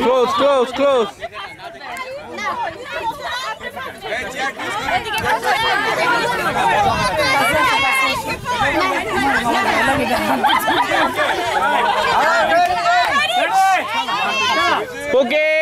Close, close, close, 아, 네, 네. 오케이.